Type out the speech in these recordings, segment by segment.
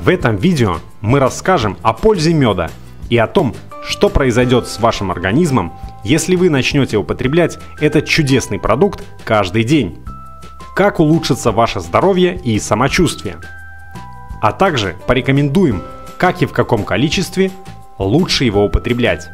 В этом видео мы расскажем о пользе меда и о том, что произойдет с вашим организмом, если вы начнете употреблять этот чудесный продукт каждый день. Как улучшится ваше здоровье и самочувствие. А также порекомендуем, как и в каком количестве лучше его употреблять.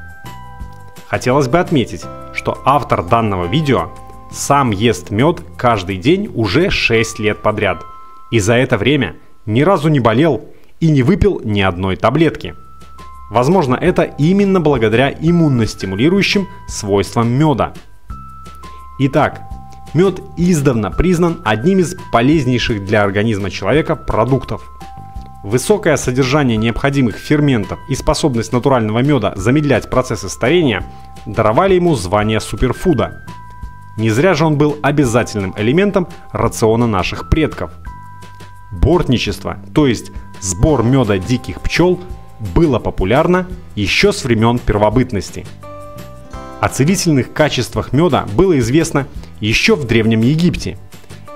Хотелось бы отметить, что автор данного видео сам ест мед каждый день уже 6 лет подряд. И за это время ни разу не болел и не выпил ни одной таблетки. Возможно, это именно благодаря иммуностимулирующим свойствам меда. Итак, мед издавна признан одним из полезнейших для организма человека продуктов. Высокое содержание необходимых ферментов и способность натурального меда замедлять процессы старения даровали ему звание суперфуда. Не зря же он был обязательным элементом рациона наших предков. Бортничество, то есть сбор меда диких пчел, было популярно еще с времен первобытности. О целительных качествах меда было известно еще в Древнем Египте.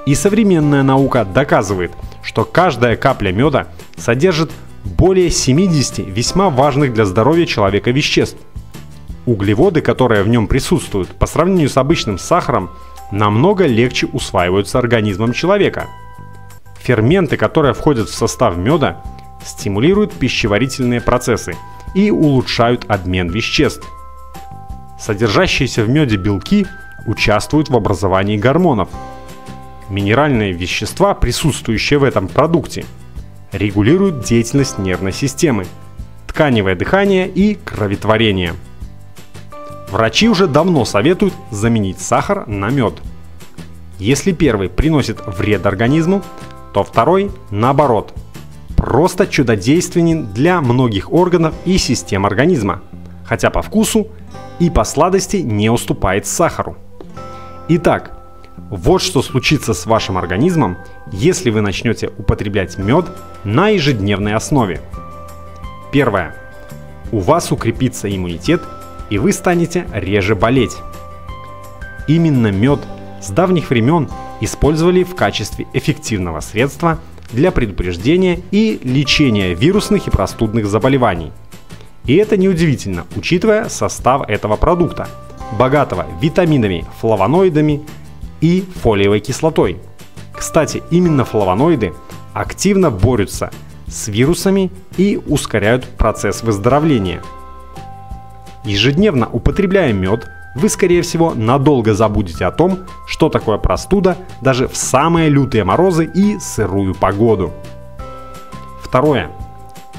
И современная наука доказывает, что каждая капля меда содержит более 70 весьма важных для здоровья человека веществ. Углеводы, которые в нем присутствуют, по сравнению с обычным сахаром, намного легче усваиваются организмом человека. Ферменты, которые входят в состав меда, стимулируют пищеварительные процессы и улучшают обмен веществ. Содержащиеся в меде белки участвуют в образовании гормонов. Минеральные вещества, присутствующие в этом продукте, регулируют деятельность нервной системы, тканевое дыхание и кроветворение. Врачи уже давно советуют заменить сахар на мед. Если первый приносит вред организму, то второй, наоборот, просто чудодейственен для многих органов и систем организма, хотя по вкусу и по сладости не уступает сахару. Итак, вот что случится с вашим организмом, если вы начнете употреблять мед на ежедневной основе. Первое. У вас укрепится иммунитет, и вы станете реже болеть. Именно мед с давних времен использовали в качестве эффективного средства для предупреждения и лечения вирусных и простудных заболеваний. И это неудивительно, учитывая состав этого продукта, богатого витаминами, флавоноидами и фолиевой кислотой. Кстати, именно флавоноиды активно борются с вирусами и ускоряют процесс выздоровления. Ежедневно употребляя мед, вы, скорее всего, надолго забудете о том, что такое простуда даже в самые лютые морозы и сырую погоду. Второе.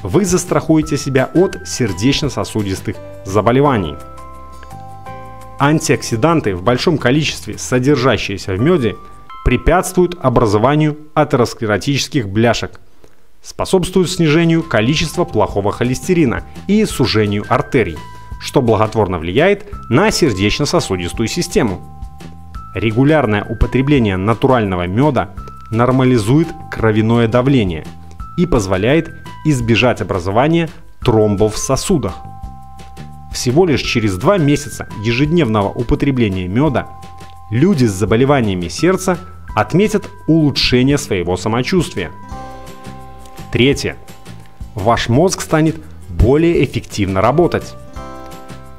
Вы застрахуете себя от сердечно-сосудистых заболеваний. Антиоксиданты в большом количестве, содержащиеся в меде, препятствуют образованию атеросклеротических бляшек, способствуют снижению количества плохого холестерина и сужению артерий – что благотворно влияет на сердечно-сосудистую систему. Регулярное употребление натурального меда нормализует кровяное давление и позволяет избежать образования тромбов в сосудах. Всего лишь через два месяца ежедневного употребления меда люди с заболеваниями сердца отметят улучшение своего самочувствия. Третье. Ваш мозг станет более эффективно работать.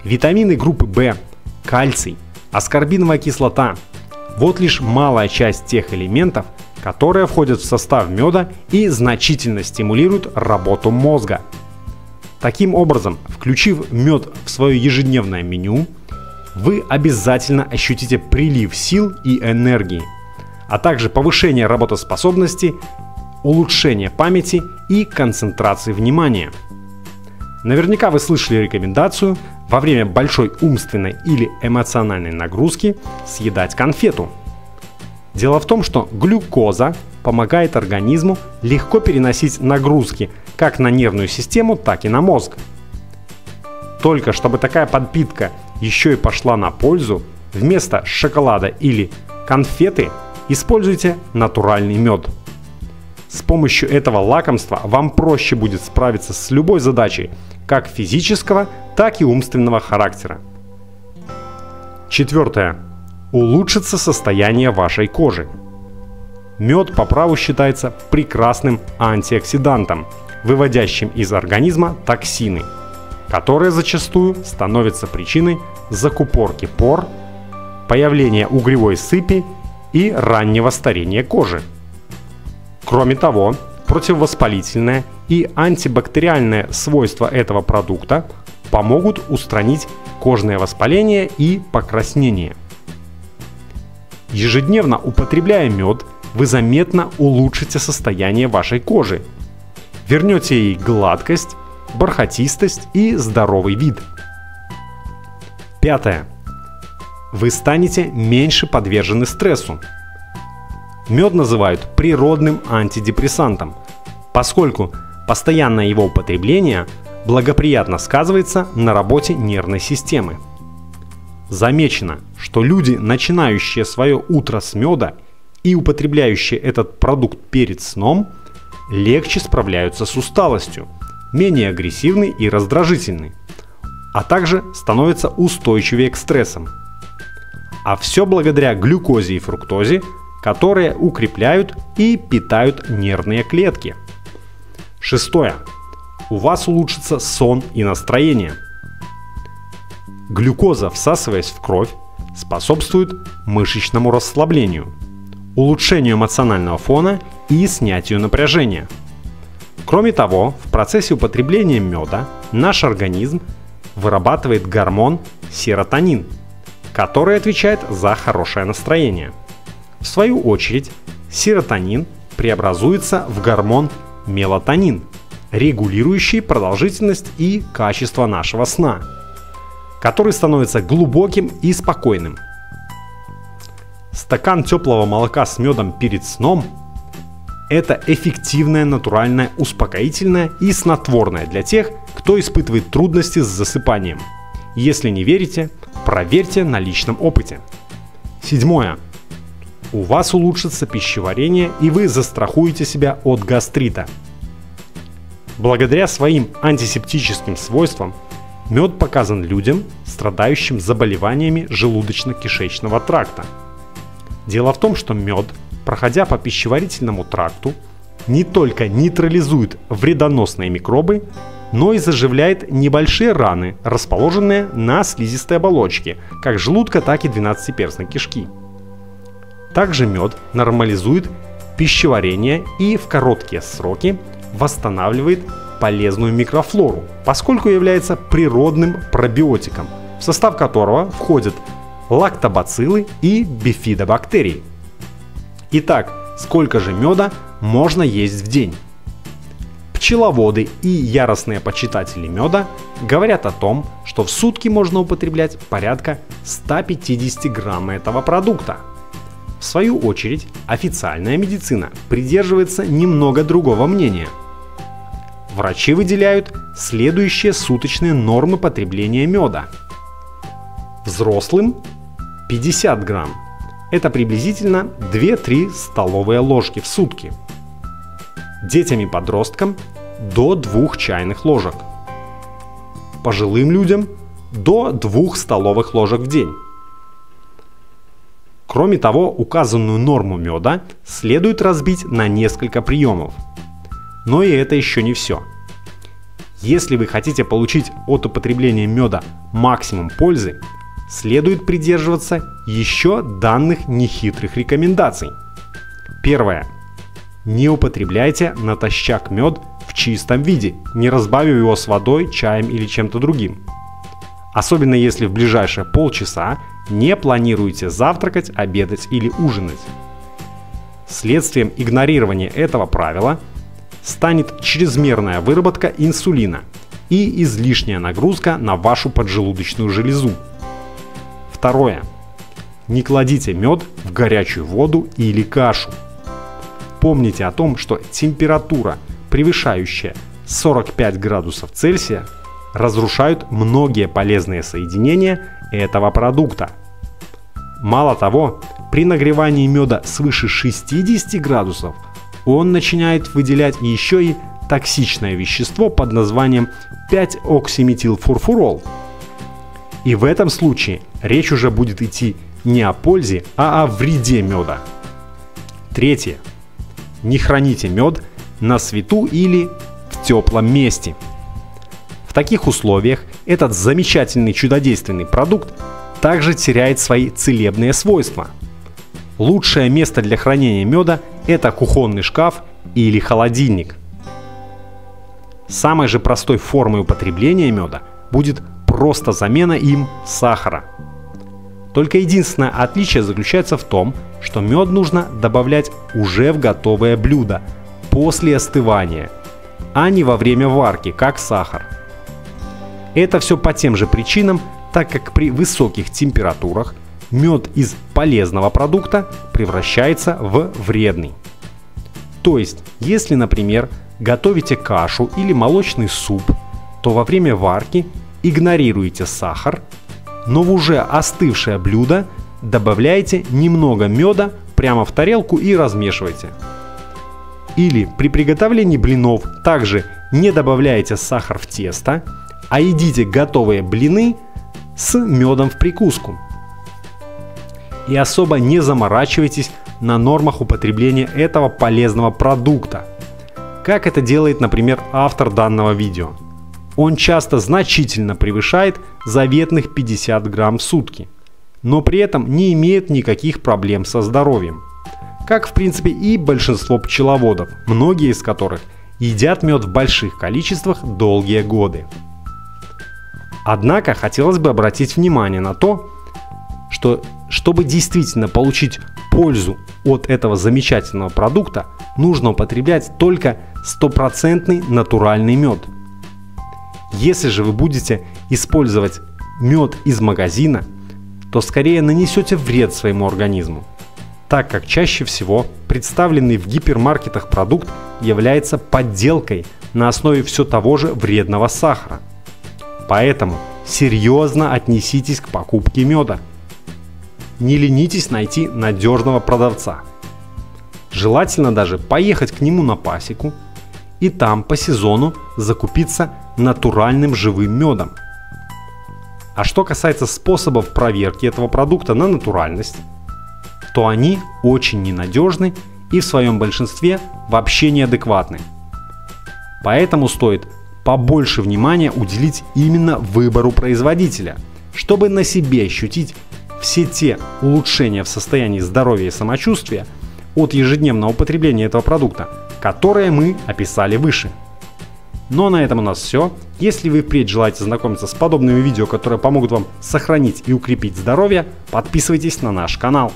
Витамины группы В, кальций, аскорбиновая кислота – вот лишь малая часть тех элементов, которые входят в состав меда и значительно стимулируют работу мозга. Таким образом, включив мед в свое ежедневное меню, вы обязательно ощутите прилив сил и энергии, а также повышение работоспособности, улучшение памяти и концентрации внимания. Наверняка вы слышали рекомендацию во время большой умственной или эмоциональной нагрузки съедать конфету. Дело в том, что глюкоза помогает организму легко переносить нагрузки как на нервную систему, так и на мозг. Только чтобы такая подпитка еще и пошла на пользу, вместо шоколада или конфеты используйте натуральный мед. С помощью этого лакомства вам проще будет справиться с любой задачей, как физического, так и умственного характера. Четвертое. Улучшится состояние вашей кожи. Мед по праву считается прекрасным антиоксидантом, выводящим из организма токсины, которые зачастую становятся причиной закупорки пор, появления угревой сыпи и раннего старения кожи. Кроме того, противовоспалительное и антибактериальное свойства этого продукта помогут устранить кожное воспаление и покраснение. Ежедневно употребляя мед, вы заметно улучшите состояние вашей кожи. Вернете ей гладкость, бархатистость и здоровый вид. Пятое. Вы станете меньше подвержены стрессу. Мед называют природным антидепрессантом, поскольку постоянное его употребление благоприятно сказывается на работе нервной системы. Замечено, что люди, начинающие свое утро с меда и употребляющие этот продукт перед сном, легче справляются с усталостью, менее агрессивны и раздражительны, а также становятся устойчивее к стрессам. А все благодаря глюкозе и фруктозе, которые укрепляют и питают нервные клетки. Шестое. У вас улучшится сон и настроение. Глюкоза, всасываясь в кровь, способствует мышечному расслаблению, улучшению эмоционального фона и снятию напряжения. Кроме того, в процессе употребления меда наш организм вырабатывает гормон серотонин, который отвечает за хорошее настроение. В свою очередь, серотонин преобразуется в гормон мелатонин, регулирующий продолжительность и качество нашего сна, который становится глубоким и спокойным. Стакан теплого молока с медом перед сном – это эффективное натуральное успокоительное и снотворное для тех, кто испытывает трудности с засыпанием. Если не верите, проверьте на личном опыте. Седьмое у вас улучшится пищеварение и вы застрахуете себя от гастрита. Благодаря своим антисептическим свойствам мед показан людям, страдающим заболеваниями желудочно-кишечного тракта. Дело в том, что мед, проходя по пищеварительному тракту, не только нейтрализует вредоносные микробы, но и заживляет небольшие раны, расположенные на слизистой оболочке, как желудка, так и двенадцатиперстной кишки – также мед нормализует пищеварение и в короткие сроки восстанавливает полезную микрофлору, поскольку является природным пробиотиком, в состав которого входят лактобациллы и бифидобактерии. Итак, сколько же меда можно есть в день? Пчеловоды и яростные почитатели меда говорят о том, что в сутки можно употреблять порядка 150 грамм этого продукта – в свою очередь, официальная медицина придерживается немного другого мнения. Врачи выделяют следующие суточные нормы потребления меда. Взрослым 50 грамм. Это приблизительно 2-3 столовые ложки в сутки. Детям и подросткам до 2 чайных ложек. Пожилым людям до 2 столовых ложек в день. Кроме того, указанную норму меда следует разбить на несколько приемов. Но и это еще не все. Если вы хотите получить от употребления меда максимум пользы, следует придерживаться еще данных нехитрых рекомендаций. Первое. Не употребляйте натощак мед в чистом виде, не разбавив его с водой, чаем или чем-то другим. Особенно если в ближайшие полчаса не планируете завтракать, обедать или ужинать. Следствием игнорирования этого правила станет чрезмерная выработка инсулина и излишняя нагрузка на вашу поджелудочную железу. Второе. Не кладите мед в горячую воду или кашу. Помните о том, что температура, превышающая 45 градусов Цельсия, разрушают многие полезные соединения этого продукта. Мало того, при нагревании меда свыше 60 градусов он начинает выделять еще и токсичное вещество под названием 5-оксиметилфурфурол. И в этом случае речь уже будет идти не о пользе, а о вреде меда. Третье. Не храните мед на свету или в теплом месте. В таких условиях этот замечательный чудодейственный продукт также теряет свои целебные свойства. Лучшее место для хранения меда – это кухонный шкаф или холодильник. Самой же простой формой употребления меда будет просто замена им сахара. Только единственное отличие заключается в том, что мед нужно добавлять уже в готовое блюдо после остывания, а не во время варки, как сахар. Это все по тем же причинам, так как при высоких температурах мед из полезного продукта превращается в вредный. То есть, если, например, готовите кашу или молочный суп, то во время варки игнорируете сахар, но в уже остывшее блюдо добавляйте немного меда прямо в тарелку и размешивайте. Или при приготовлении блинов также не добавляйте сахар в тесто, а едите готовые блины с медом в прикуску. И особо не заморачивайтесь на нормах употребления этого полезного продукта. Как это делает, например, автор данного видео. Он часто значительно превышает заветных 50 грамм в сутки, но при этом не имеет никаких проблем со здоровьем. Как в принципе и большинство пчеловодов, многие из которых едят мед в больших количествах долгие годы. Однако хотелось бы обратить внимание на то, что чтобы действительно получить пользу от этого замечательного продукта, нужно употреблять только стопроцентный натуральный мед. Если же вы будете использовать мед из магазина, то скорее нанесете вред своему организму, так как чаще всего представленный в гипермаркетах продукт является подделкой на основе все того же вредного сахара – Поэтому серьезно отнеситесь к покупке меда. Не ленитесь найти надежного продавца. Желательно даже поехать к нему на пасеку и там по сезону закупиться натуральным живым медом. А что касается способов проверки этого продукта на натуральность, то они очень ненадежны и в своем большинстве вообще неадекватны. Поэтому стоит побольше внимания уделить именно выбору производителя, чтобы на себе ощутить все те улучшения в состоянии здоровья и самочувствия от ежедневного употребления этого продукта, которые мы описали выше. Но на этом у нас все. Если вы впредь желаете знакомиться с подобными видео, которые помогут вам сохранить и укрепить здоровье, подписывайтесь на наш канал.